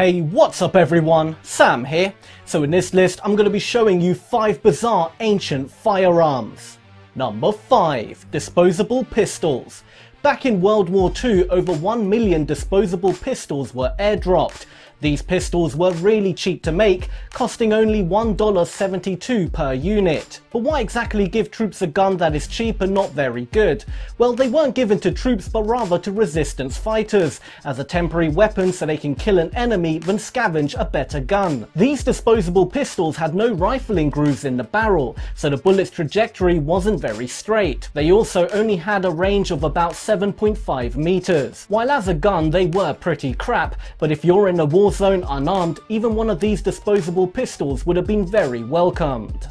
Hey, what's up everyone? Sam here. So in this list, I'm going to be showing you 5 bizarre ancient firearms. Number 5. Disposable Pistols. Back in World War II, over 1 million disposable pistols were airdropped, these pistols were really cheap to make, costing only $1.72 per unit. But why exactly give troops a gun that is cheap and not very good? Well, they weren't given to troops but rather to resistance fighters, as a temporary weapon so they can kill an enemy then scavenge a better gun. These disposable pistols had no rifling grooves in the barrel, so the bullet's trajectory wasn't very straight. They also only had a range of about 7.5 meters. While as a gun they were pretty crap, but if you're in a war zone unarmed, even one of these disposable pistols would have been very welcomed.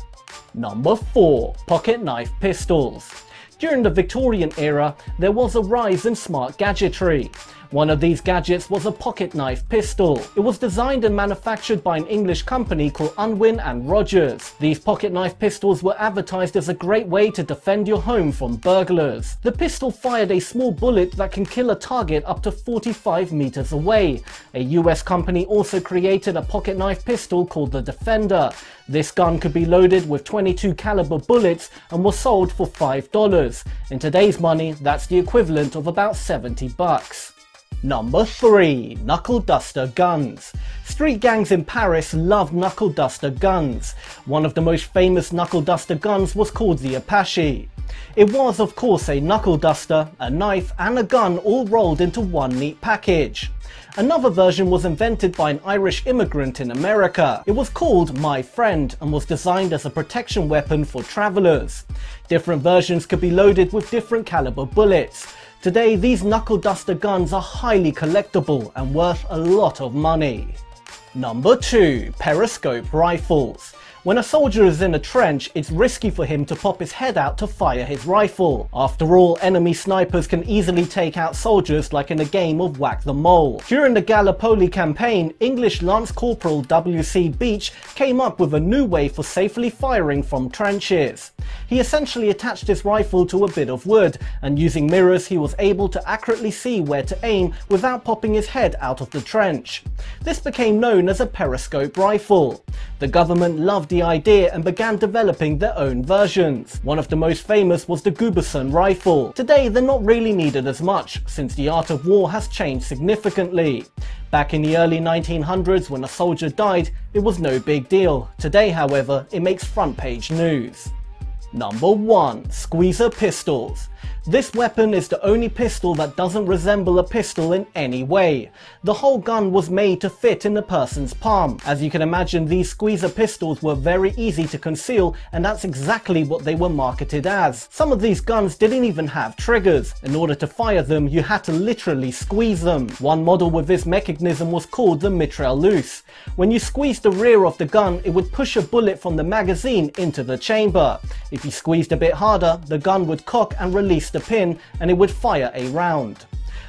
Number 4. Pocket Knife Pistols During the Victorian era, there was a rise in smart gadgetry. One of these gadgets was a pocket knife pistol. It was designed and manufactured by an English company called Unwin and Rodgers. These pocket knife pistols were advertised as a great way to defend your home from burglars. The pistol fired a small bullet that can kill a target up to 45 meters away. A US company also created a pocket knife pistol called the Defender. This gun could be loaded with 22 caliber bullets and was sold for $5. In today's money, that's the equivalent of about 70 bucks. Number 3. Knuckle Duster Guns Street gangs in Paris loved knuckle duster guns. One of the most famous knuckle duster guns was called the Apache. It was of course a knuckle duster, a knife and a gun all rolled into one neat package. Another version was invented by an Irish immigrant in America. It was called My Friend and was designed as a protection weapon for travellers. Different versions could be loaded with different caliber bullets. Today, these knuckle duster guns are highly collectible and worth a lot of money. Number 2. Periscope Rifles when a soldier is in a trench, it's risky for him to pop his head out to fire his rifle. After all, enemy snipers can easily take out soldiers like in a game of Whack-the-Mole. During the Gallipoli campaign, English Lance Corporal W.C. Beech came up with a new way for safely firing from trenches. He essentially attached his rifle to a bit of wood, and using mirrors he was able to accurately see where to aim without popping his head out of the trench. This became known as a periscope rifle. The government loved the idea and began developing their own versions. One of the most famous was the Guiberson rifle. Today they're not really needed as much, since the art of war has changed significantly. Back in the early 1900s when a soldier died, it was no big deal. Today however, it makes front page news. Number 1. Squeezer Pistols this weapon is the only pistol that doesn't resemble a pistol in any way. The whole gun was made to fit in the person's palm. As you can imagine, these squeezer pistols were very easy to conceal and that's exactly what they were marketed as. Some of these guns didn't even have triggers. In order to fire them, you had to literally squeeze them. One model with this mechanism was called the mitrailleuse. When you squeezed the rear of the gun, it would push a bullet from the magazine into the chamber. If you squeezed a bit harder, the gun would cock and release the the pin and it would fire a round.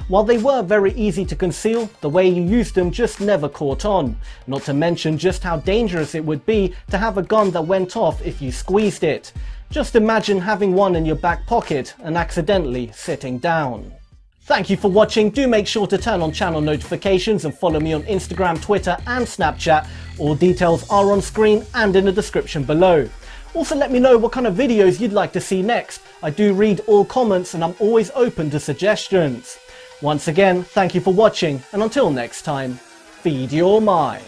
While they were very easy to conceal, the way you used them just never caught on, not to mention just how dangerous it would be to have a gun that went off if you squeezed it. Just imagine having one in your back pocket and accidentally sitting down. Thank you for watching, do make sure to turn on channel notifications and follow me on Instagram, Twitter and Snapchat. All details are on screen and in the description below. Also let me know what kind of videos you'd like to see next. I do read all comments and I'm always open to suggestions. Once again, thank you for watching and until next time, feed your mind.